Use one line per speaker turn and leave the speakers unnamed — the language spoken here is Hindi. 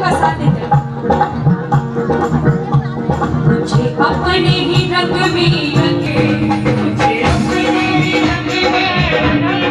का साथ देते मुझे अपने ही रंग में रंगे मुझे अपने ही रंग में रंगे